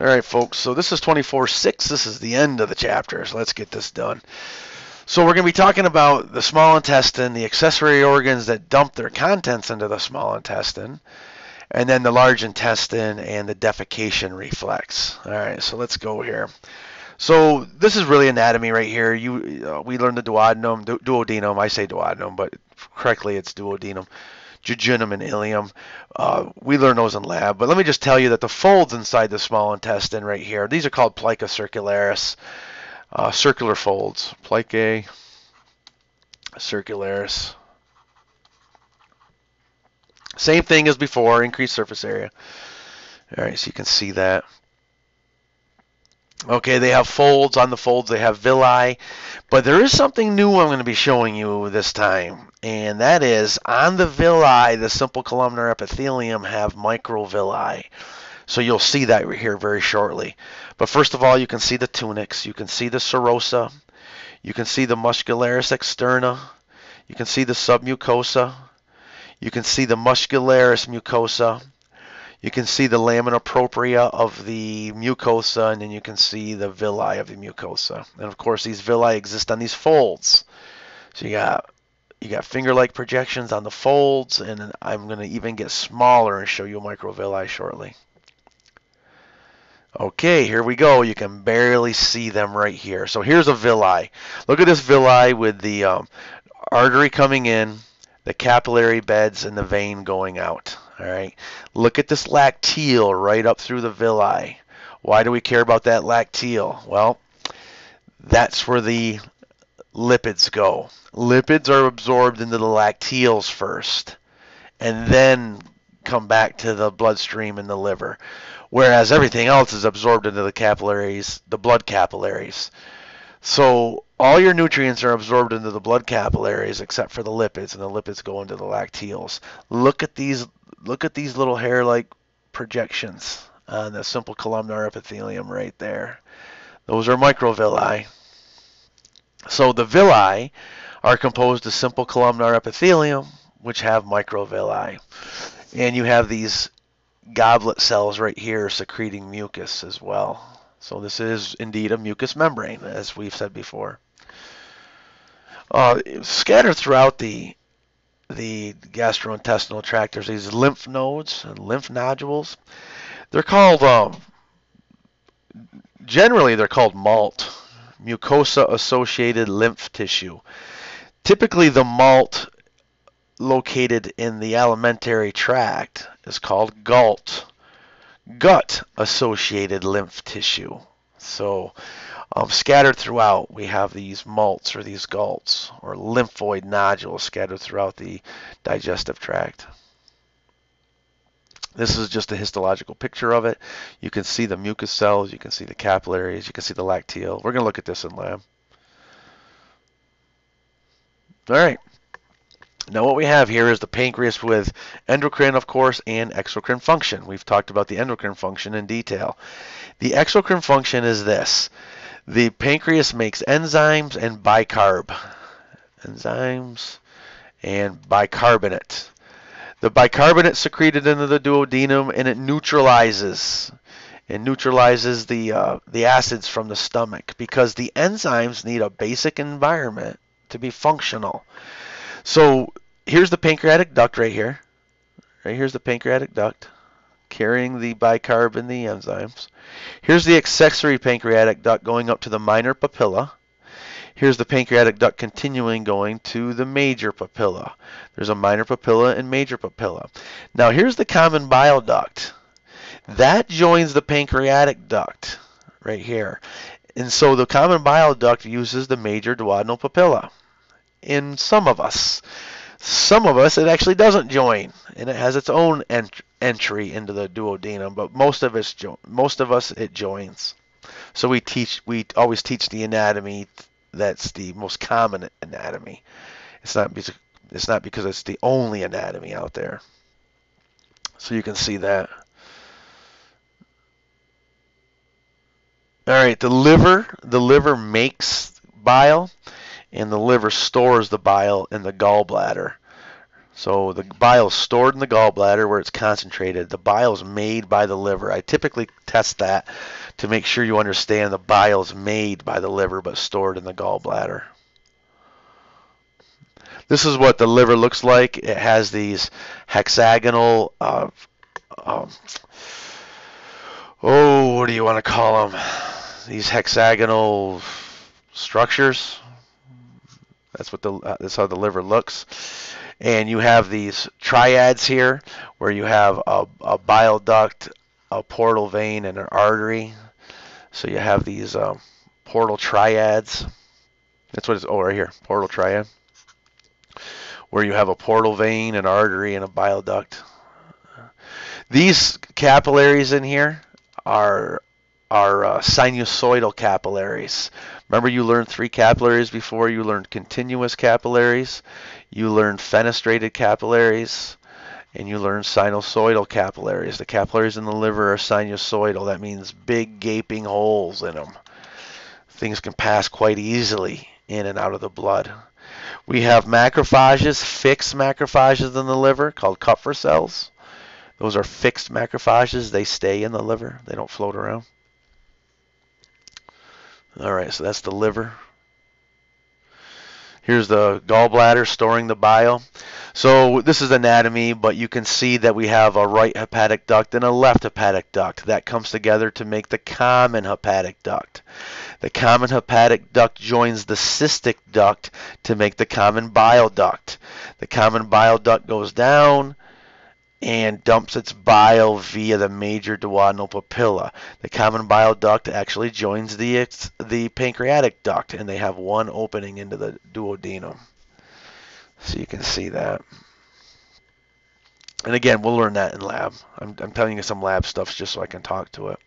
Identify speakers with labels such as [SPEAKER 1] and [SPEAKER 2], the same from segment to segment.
[SPEAKER 1] All right, folks. So this is 24-6. This is the end of the chapter. So let's get this done. So we're going to be talking about the small intestine, the accessory organs that dump their contents into the small intestine, and then the large intestine and the defecation reflex. All right, so let's go here. So this is really anatomy right here. You, uh, we learned the duodenum, du- duodenum. I say duodenum, but correctly it's duodenum, jejunum, and ileum. Uh, we learn those in lab. But let me just tell you that the folds inside the small intestine right here, these are called plica circularis, uh, circular folds. Plica circularis. Same thing as before, increased surface area. All right, so you can see that. Okay, they have folds. On the folds, they have villi. But there is something new I'm going to be showing you this time, and that is on the villi, the simple columnar epithelium have microvilli. So you'll see that here very shortly. But first of all, you can see the tunics. You can see the serosa. You can see the muscularis externa. You can see the submucosa. You can see the muscularis mucosa. You can see the lamina propria of the mucosa, and then you can see the villi of the mucosa. And of course, these villi exist on these folds. So you got you got finger-like projections on the folds, and I'm going to even get smaller and show you microvilli shortly. Okay, here we go. You can barely see them right here. So here's a villi. Look at this villi with the um, artery coming in, the capillary beds, and the vein going out. All right. Look at this lacteal right up through the villi. Why do we care about that lacteal? Well, that's where the lipids go. Lipids are absorbed into the lacteals first and then come back to the bloodstream and the liver. Whereas everything else is absorbed into the capillaries, the blood capillaries. So all your nutrients are absorbed into the blood capillaries except for the lipids, and the lipids go into the lacteals. Look at these look at these little hair-like projections on the simple columnar epithelium right there. Those are microvilli. So the villi are composed of simple columnar epithelium, which have microvilli. And you have these goblet cells right here secreting mucus as well. So this is indeed a mucous membrane, as we've said before. Uh, scattered throughout the the gastrointestinal tract, there's these lymph nodes and lymph nodules. They're called, um, generally they're called MALT, mucosa-associated lymph tissue. Typically the MALT located in the alimentary tract is called GALT, gut-associated lymph tissue. So um, scattered throughout, we have these malts or these galts or lymphoid nodules scattered throughout the digestive tract. This is just a histological picture of it. You can see the mucous cells, you can see the capillaries, you can see the lacteal. We're going to look at this in lab. All right. Now what we have here is the pancreas with endocrine, of course, and exocrine function. We've talked about the endocrine function in detail. The exocrine function is this. The pancreas makes enzymes and bicarb. Enzymes and bicarbonate. The bicarbonate secreted into the duodenum and it neutralizes it neutralizes the uh, the acids from the stomach because the enzymes need a basic environment to be functional. So here's the pancreatic duct right here. Right here's the pancreatic duct carrying the bicarb and the enzymes. Here's the accessory pancreatic duct going up to the minor papilla. Here's the pancreatic duct continuing going to the major papilla. There's a minor papilla and major papilla. Now here's the common bile duct. That joins the pancreatic duct right here. And so the common bile duct uses the major duodenal papilla in some of us. Some of us it actually doesn't join, and it has its own ent entry into the duodenum. But most of us, most of us, it joins. So we teach, we always teach the anatomy that's the most common anatomy. It's not it's not because it's the only anatomy out there. So you can see that. All right, the liver, the liver makes bile and the liver stores the bile in the gallbladder. So the bile is stored in the gallbladder where it's concentrated. The bile is made by the liver. I typically test that to make sure you understand the bile is made by the liver but stored in the gallbladder. This is what the liver looks like. It has these hexagonal, uh, um, oh, what do you want to call them? These hexagonal structures. That's what the uh, that's how the liver looks. And you have these triads here, where you have a, a bile duct, a portal vein, and an artery. So you have these um, portal triads. That's what it's. Oh, right here, portal triad where you have a portal vein, an artery, and a bile duct. These capillaries in here are are uh, sinusoidal capillaries. Remember you learned three capillaries before? You learned continuous capillaries, you learned fenestrated capillaries, and you learned sinusoidal capillaries. The capillaries in the liver are sinusoidal. That means big gaping holes in them. Things can pass quite easily in and out of the blood. We have macrophages, fixed macrophages in the liver called Kupffer cells. Those are fixed macrophages. They stay in the liver. They don't float around. All right, so that's the liver. Here's the gallbladder storing the bile. So this is anatomy, but you can see that we have a right hepatic duct and a left hepatic duct. That comes together to make the common hepatic duct. The common hepatic duct joins the cystic duct to make the common bile duct. The common bile duct goes down and dumps its bile via the major duodenal papilla. The common bile duct actually joins the the pancreatic duct, and they have one opening into the duodenum. So you can see that. And again, we'll learn that in lab. I'm, I'm telling you some lab stuff just so I can talk to it.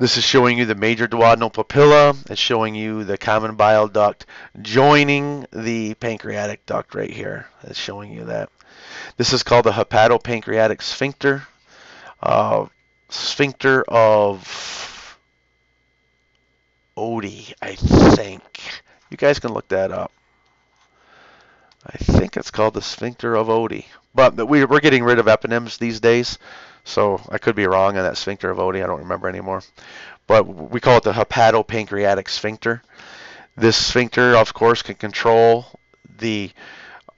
[SPEAKER 1] This is showing you the major duodenal papilla. It's showing you the common bile duct joining the pancreatic duct right here. It's showing you that. This is called the hepatopancreatic sphincter. Uh, sphincter of Oddi, I think. You guys can look that up. I think it's called the sphincter of Oddi. But we're getting rid of eponyms these days. So I could be wrong on that sphincter of Oddi. I don't remember anymore. But we call it the hepatopancreatic sphincter. This sphincter, of course, can control the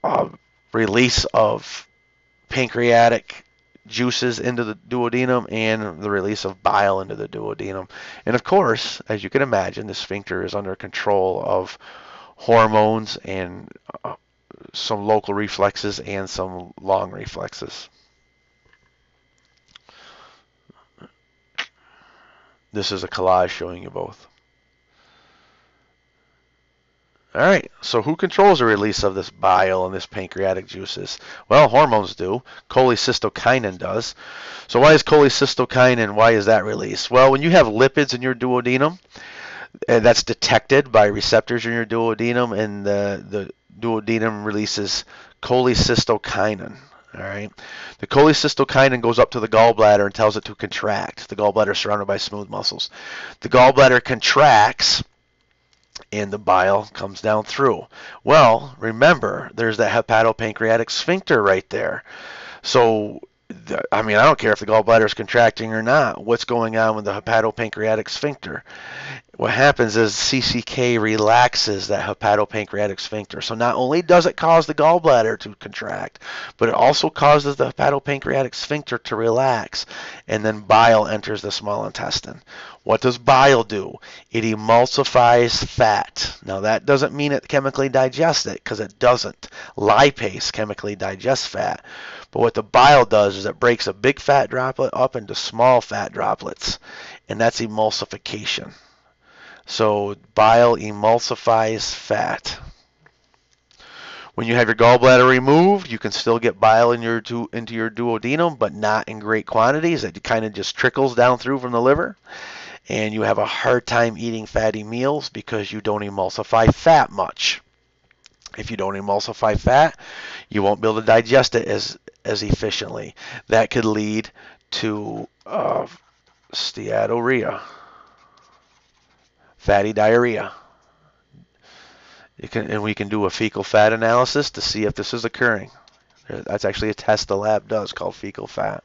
[SPEAKER 1] uh, release of pancreatic juices into the duodenum and the release of bile into the duodenum. And of course, as you can imagine, the sphincter is under control of hormones and uh, some local reflexes and some long reflexes. This is a collage showing you both. All right, so who controls the release of this bile and this pancreatic juices? Well, hormones do. Cholecystokinin does. So why is cholecystokinin, why is that released? Well, when you have lipids in your duodenum, and that's detected by receptors in your duodenum, and the, the duodenum releases cholecystokinin. All right. The cholecystokinin goes up to the gallbladder and tells it to contract. The gallbladder is surrounded by smooth muscles. The gallbladder contracts and the bile comes down through. Well, remember, there's that hepatopancreatic sphincter right there. So I mean, I don't care if the gallbladder is contracting or not. What's going on with the hepatopancreatic sphincter? What happens is CCK relaxes that hepatopancreatic sphincter. So not only does it cause the gallbladder to contract, but it also causes the hepatopancreatic sphincter to relax, and then bile enters the small intestine. What does bile do? It emulsifies fat. Now that doesn't mean it chemically digests it because it doesn't. Lipase chemically digests fat. But what the bile does is it breaks a big fat droplet up into small fat droplets, and that's emulsification. So bile emulsifies fat. When you have your gallbladder removed, you can still get bile in your into your duodenum, but not in great quantities. It kind of just trickles down through from the liver and you have a hard time eating fatty meals because you don't emulsify fat much. If you don't emulsify fat, you won't be able to digest it as as efficiently. That could lead to uh, steatorrhea, fatty diarrhea. Can, and we can do a fecal fat analysis to see if this is occurring. That's actually a test the lab does called fecal fat.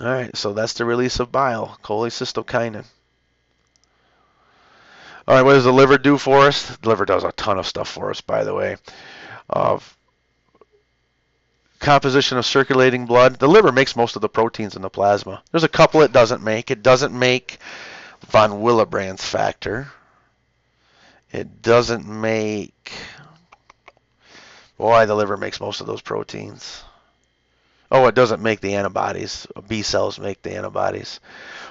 [SPEAKER 1] All right, so that's the release of bile, cholecystokinin. All right, what does the liver do for us? The liver does a ton of stuff for us, by the way. Uh, composition of circulating blood. The liver makes most of the proteins in the plasma. There's a couple it doesn't make. It doesn't make von Willebrand's factor. It doesn't make. Boy, the liver makes most of those proteins. Oh, it doesn't make the antibodies. B cells make the antibodies.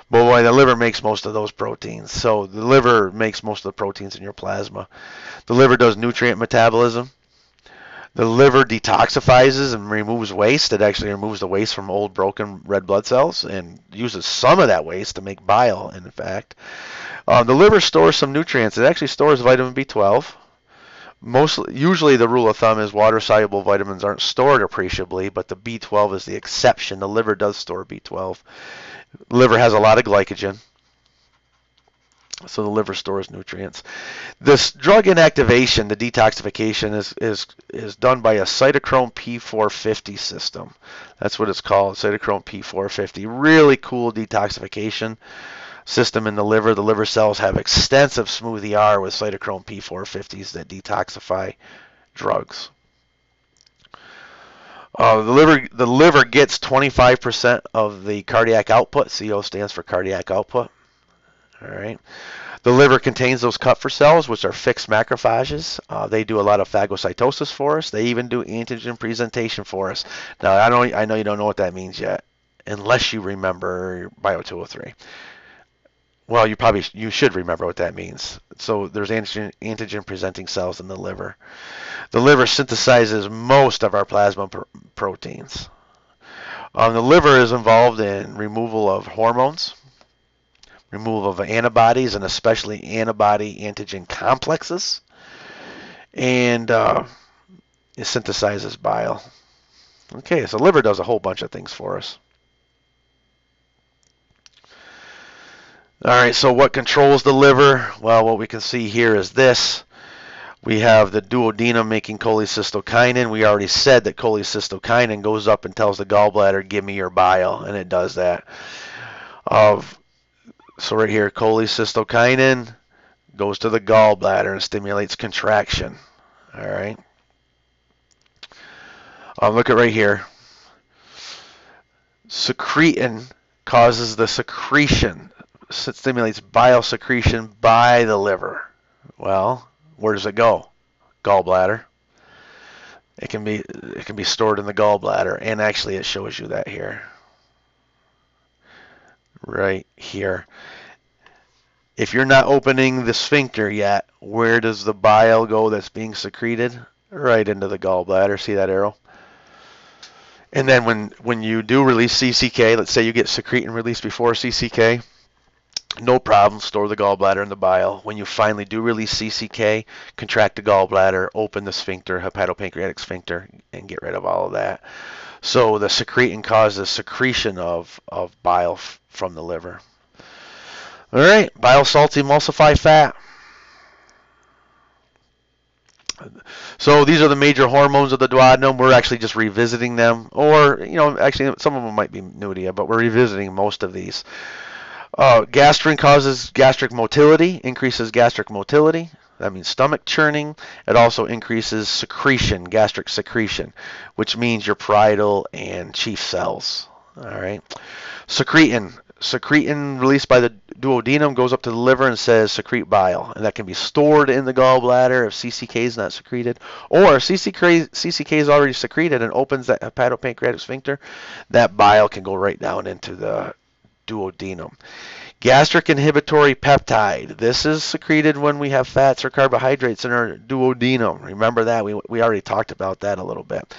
[SPEAKER 1] But boy, the liver makes most of those proteins. So the liver makes most of the proteins in your plasma. The liver does nutrient metabolism. The liver detoxifies and removes waste. It actually removes the waste from old broken red blood cells and uses some of that waste to make bile, in fact. Um, the liver stores some nutrients. It actually stores vitamin B12 most usually the rule of thumb is water soluble vitamins aren't stored appreciably, but the B12 is the exception. The liver does store B12. Liver has a lot of glycogen. So the liver stores nutrients. This drug inactivation, the detoxification, is is is done by a cytochrome P450 system. That's what it's called, cytochrome P450. Really cool detoxification system in the liver. The liver cells have extensive smooth ER with cytochrome P450s that detoxify drugs. Uh, the liver the liver gets 25% of the cardiac output. CO stands for cardiac output. All right. The liver contains those Kupffer cells, which are fixed macrophages. Uh, they do a lot of phagocytosis for us. They even do antigen presentation for us. Now, I know I know you don't know what that means yet, unless you remember Bio 203 well, you probably you should remember what that means. So there's antigen, antigen presenting cells in the liver. The liver synthesizes most of our plasma pr proteins. Um, the liver is involved in removal of hormones, removal of antibodies, and especially antibody antigen complexes, and uh, it synthesizes bile. Okay, so liver does a whole bunch of things for us. All right, so what controls the liver? Well, what we can see here is this. We have the duodenum making cholecystokinin. We already said that cholecystokinin goes up and tells the gallbladder, give me your bile, and it does that. Of so right here, cholecystokinin goes to the gallbladder and stimulates contraction. All right. Look at right here. Secretin causes the secretion stimulates bile secretion by the liver. Well, where does it go? Gallbladder. It can be it can be stored in the gallbladder, and actually it shows you that here. Right here. If you're not opening the sphincter yet, where does the bile go that's being secreted? Right into the gallbladder. See that arrow? And then when when you do release CCK, let's say you get secretin released before CCK, no problem, store the gallbladder in the bile. When you finally do release CCK, contract the gallbladder, open the sphincter, hepatopancreatic sphincter, and get rid of all of that. So the secretin causes secretion of, of bile from the liver. All right, bile salts emulsify fat. So these are the major hormones of the duodenum. We're actually just revisiting them, or you know, actually some of them might be new to you, but we're revisiting most of these. Uh, gastrin causes gastric motility, increases gastric motility. That means stomach churning. It also increases secretion, gastric secretion, which means your parietal and chief cells. All right. Secretin. Secretin released by the duodenum goes up to the liver and says secrete bile, and that can be stored in the gallbladder if CCK is not secreted, or if CCK, CCK is already secreted and opens that hepatopancreatic sphincter, that bile can go right down into the duodenum. Gastric inhibitory peptide. This is secreted when we have fats or carbohydrates in our duodenum. Remember that? We, we already talked about that a little bit.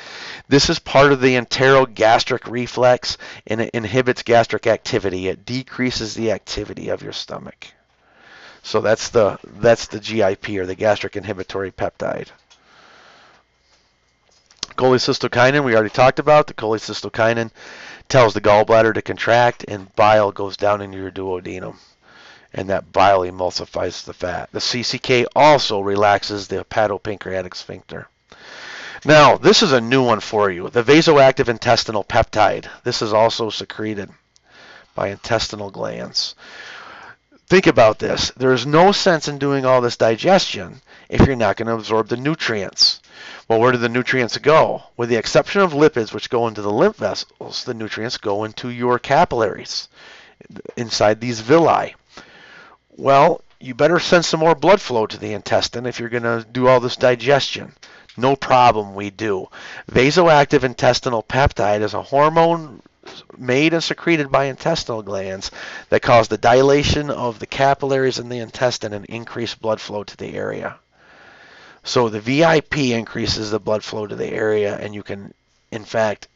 [SPEAKER 1] This is part of the enterogastric reflex and it inhibits gastric activity. It decreases the activity of your stomach. So that's the that's the GIP or the gastric inhibitory peptide. Cholecystokinin we already talked about. The cholecystokinin tells the gallbladder to contract and bile goes down into your duodenum and that bile emulsifies the fat. The CCK also relaxes the hepatopancreatic sphincter. Now, this is a new one for you. The vasoactive intestinal peptide. This is also secreted by intestinal glands. Think about this. There's no sense in doing all this digestion if you're not going to absorb the nutrients. Well, where do the nutrients go? With the exception of lipids, which go into the lymph vessels, the nutrients go into your capillaries inside these villi. Well, you better send some more blood flow to the intestine if you're going to do all this digestion. No problem, we do. Vasoactive intestinal peptide is a hormone made and secreted by intestinal glands that cause the dilation of the capillaries in the intestine and increase blood flow to the area. So the VIP increases the blood flow to the area, and you can, in fact,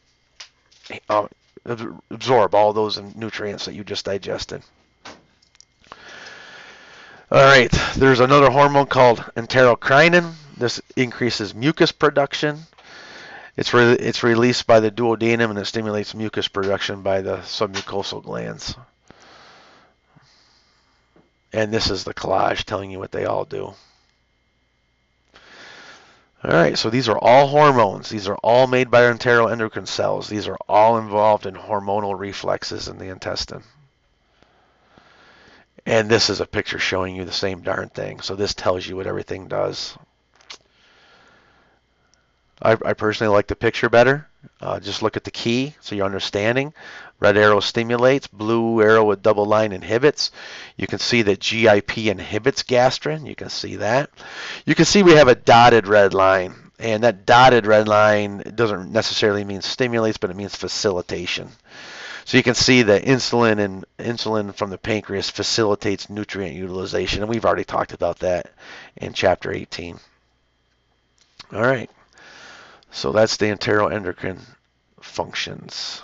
[SPEAKER 1] uh, absorb all those nutrients that you just digested. All right, there's another hormone called enterocrinin. This increases mucus production. It's re it's released by the duodenum and it stimulates mucus production by the submucosal glands. And this is the collage telling you what they all do. All right, so these are all hormones. These are all made by enteroendocrine cells. These are all involved in hormonal reflexes in the intestine. And this is a picture showing you the same darn thing. So this tells you what everything does. I, I personally like the picture better. Uh, just look at the key so you're understanding. Red arrow stimulates, blue arrow with double line inhibits. You can see that GIP inhibits gastrin. You can see that. You can see we have a dotted red line. And that dotted red line doesn't necessarily mean stimulates, but it means facilitation. So you can see that insulin and insulin from the pancreas facilitates nutrient utilization, and we've already talked about that in chapter 18. All right. So that's the enteroendocrine functions.